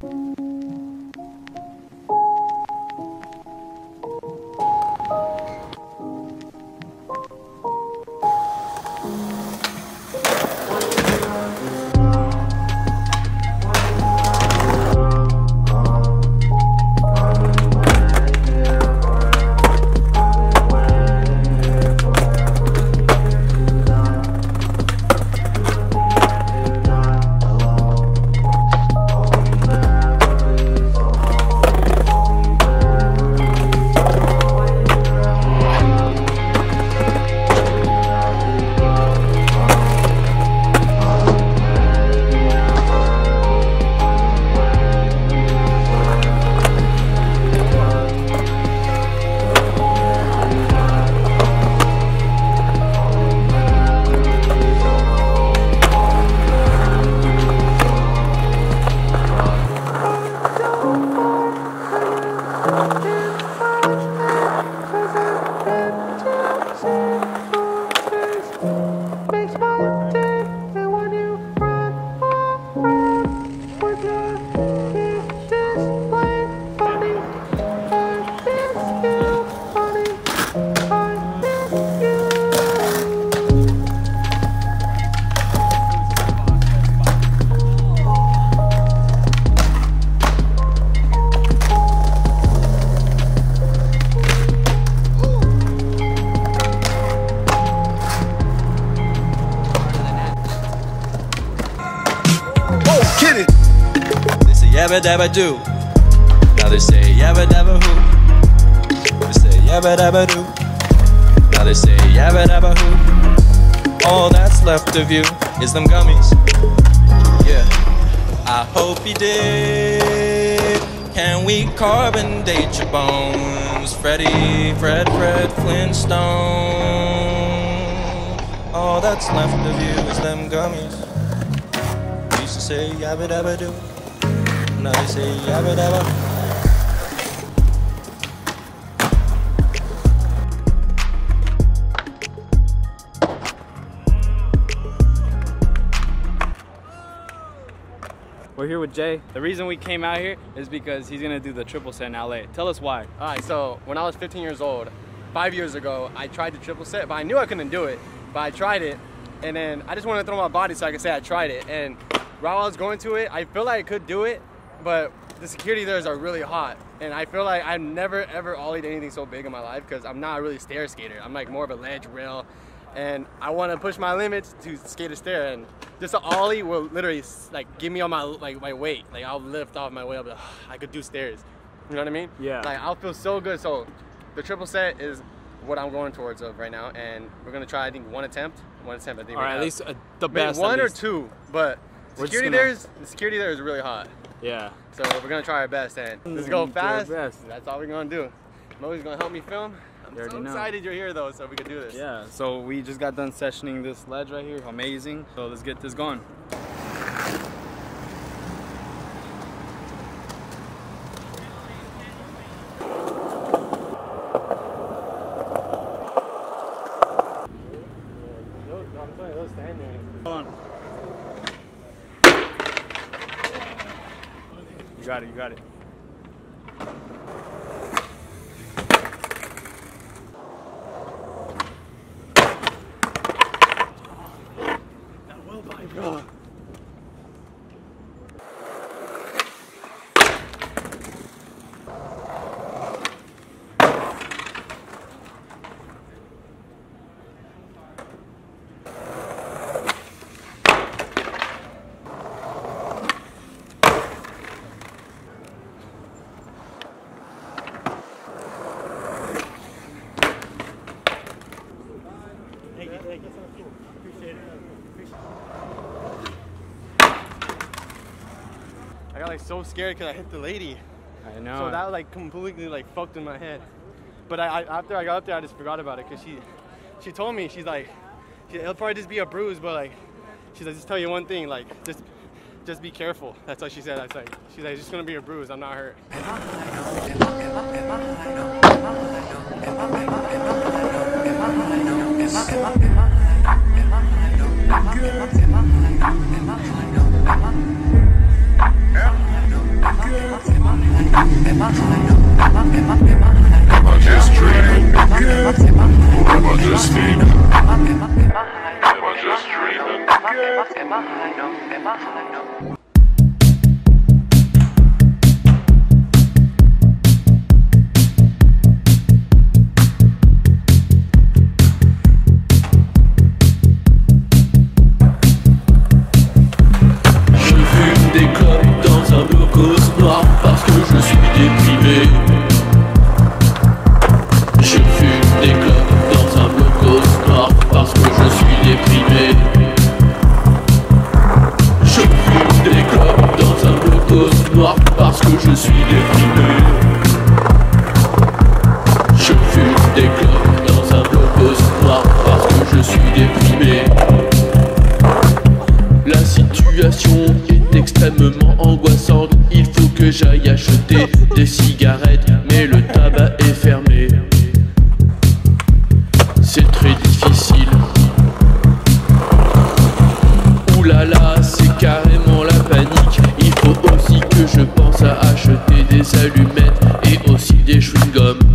They say yabba dabba do. Now they say yabba dabba who. They say yabba dabba do. Now they say yabba dabba who. All that's left of you is them gummies. Yeah. I hope you did. Can we carbon date your bones? Freddy, Fred, Fred Flintstone. All that's left of you is them gummies. Used to say yabba dabba do. Now they say yabba dabba. We're here with Jay. The reason we came out here is because he's gonna do the triple set in LA. Tell us why. All right, so when I was 15 years old, five years ago, I tried the triple set, but I knew I couldn't do it. But I tried it, and then I just wanted to throw my body so I could say I tried it. And while I was going to it, I feel like I could do it, but the security there are really hot. And I feel like I've never ever ollied anything so big in my life because I'm not a really stair skater. I'm like more of a ledge rail. And I want to push my limits to skate a stair. And just an ollie will literally like give me all my like my weight. Like I'll lift off my weight. I'll be like, I could do stairs. You know what I mean? Yeah. Like I'll feel so good. So the triple set is what I'm going towards of right now, and we're gonna try I think one attempt, one attempt. I think. All we right, at least uh, the best. one or two, but security gonna- there is the security there is really hot. Yeah. So we're gonna try our best and let's go Mm, do our fast. best. That's all we're gonna do. Mo's gonna help me film. I'm You so already know. excited you're here though, so we can do this. Yeah. So we just got done sessioning this ledge right here. Amazing. So let's get this going. Hold on. Got it. You got it. I got like so scared because I hit the lady. I know. So that like completely like fucked in my head. But I, I after I got up there, I just forgot about it because she, she told me she's like, she, it'll probably just be a bruise, but like, she's like, just tell you one thing, like just, just be careful. That's what she said. I was like, she's like, it's just gonna be a bruise. I'm not hurt. Am I just dreaming again? Am I just dreaming? Am just dreaming again? Il faut que j'aille acheter des cigarettes, mais le tabac est fermé. C'est très difficile. Ouh là là, c'est carrément la panique. Il faut aussi que je pense à acheter des allumettes et aussi des chewing-gums.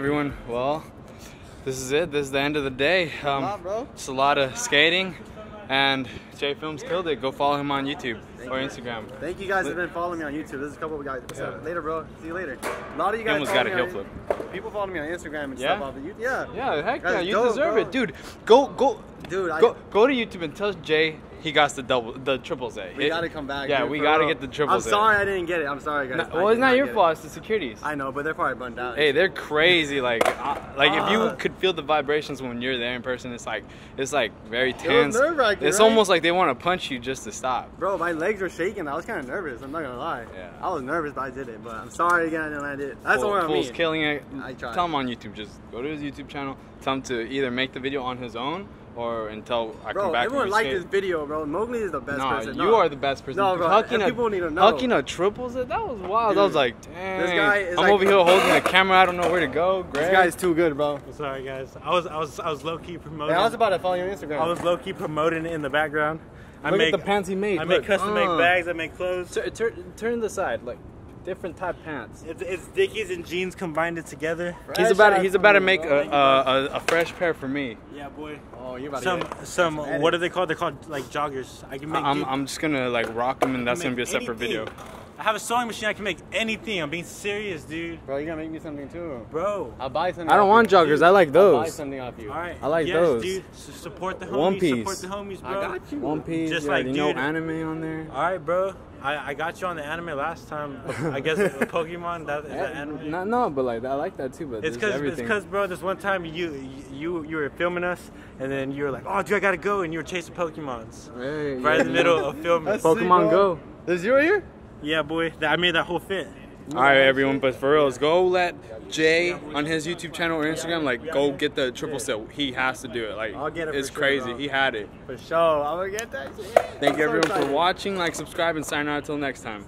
Everyone. Well, this is it. This is the end of the day. Um, lot, bro. A lot of skating, and Jay Films killed it. Go follow him on YouTube or Instagram. Thank you guys that have been following me on YouTube. There's a couple of guys. Yeah. later, bro. See you later. A lot of you guys. Almost got a me heel on- flip. People follow me on Instagram and Yeah? stuff off the YouTube. Yeah. Yeah, heck yeah, you go, deserve bro. it, dude. Go, go, Dude, I, go, go to YouTube and tell Jay he got the double, the triples A. we It- gotta come back. Yeah, dude, we gotta real. get the triples. I'm sorry I didn't get it. I'm sorry, guys. No, well, it's not your get it. fault. It's the securities. I know, but they're probably burned out. Hey, they're crazy. Like, uh, like if you Uh. could feel the vibrations when you're there in person, it's like, it's like very tense. nerve-wracking, It's right? almost like they want to punch you just to stop. Bro, my legs were shaking. I was kind of nervous. I'm not gonna lie. Yeah. I was nervous, but I did it. But I'm sorry again. I didn't land it. That's Fool- all on Fool's killing it. I tried. Tell him on YouTube. Just go to his YouTube channel. Tell him to either make the video on his own or until I Bro, come back. everyone liked this video, bro. Mowgli is the best Nah, person. you are the best person. No, bro, Hucking and a, people need to know. Hucking a triples, that was wild. I was Dude, like, dang. guy is I'm like- over here holding the camera. I don't know where to go. Greg. This guy's too good, bro. Sorry guys, I was I was I was low key promoting. Hey, I was about to follow you on Instagram. I was low key promoting in the background. I Look make at the pants he made. I make custom uh. made bags. I make clothes. Tur- tur- turn the side, like different type pants. It's, it's Dickies and jeans combined it together. He's about to, he's about to make a, a, a, a fresh pair for me. Yeah, boy. oh, you're about Some to get some edits. what are they called? They're called like joggers. I can make. I'm, I'm just gonna like rock them, and that's gonna be a separate anything. video. I have a sewing machine. I can make anything. I'm being serious, dude. Bro, you gotta make me something too. Bro. I'll buy something. I don't off want you. joggers. I like those. I'll buy something off you. All right. I like yes, those. dude. S- support the homies. One Piece. Support the homies, I bro. got you. One Piece. Just you like, already know anime on there. All right, bro. I, I got you on the anime last time. I guess Pokemon. That is that anime. No, no, but like I like that too. But It's because it's because bro, this one time you you you were filming us, and then you were like, "Oh, dude, I gotta go," and you were chasing Pokemons Hey, right in the middle of filming. That's sick, Pokemon. Go. Is you right here? Yeah, boy, I made that whole fit. All right, everyone, but for reals, go let Jay on his YouTube channel or Instagram, like, go get the triple set. He has to do it. Like, I'll get it it's crazy. bro. He had it. For sure. I'm gonna get that shit. Thank you, So everyone, for watching. Like, subscribe, and sign out. Until next time.